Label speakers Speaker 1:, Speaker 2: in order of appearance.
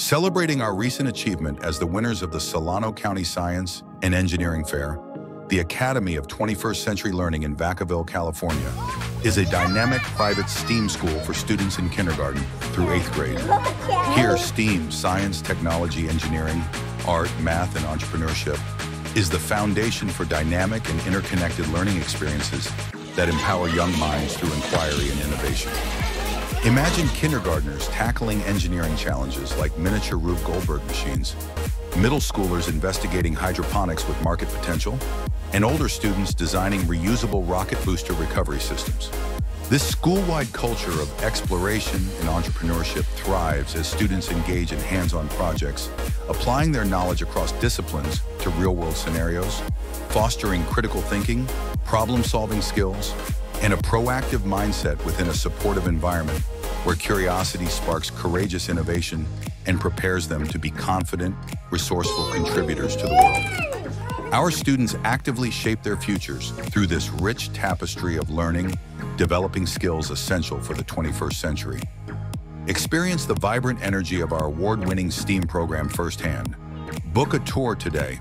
Speaker 1: Celebrating our recent achievement as the winners of the Solano County Science and Engineering Fair, the Academy of 21st Century Learning in Vacaville, California, is a dynamic private STEAM school for students in kindergarten through eighth grade. Here, STEAM, science, technology, engineering, art, math, and entrepreneurship, is the foundation for dynamic and interconnected learning experiences that empower young minds through inquiry and innovation. Imagine kindergartners tackling engineering challenges like miniature Rube Goldberg machines, middle schoolers investigating hydroponics with market potential, and older students designing reusable rocket booster recovery systems. This school-wide culture of exploration and entrepreneurship thrives as students engage in hands-on projects, applying their knowledge across disciplines to real-world scenarios, fostering critical thinking, problem-solving skills, and a proactive mindset within a supportive environment where curiosity sparks courageous innovation and prepares them to be confident, resourceful contributors to the world. Our students actively shape their futures through this rich tapestry of learning, developing skills essential for the 21st century. Experience the vibrant energy of our award-winning STEAM program firsthand. Book a tour today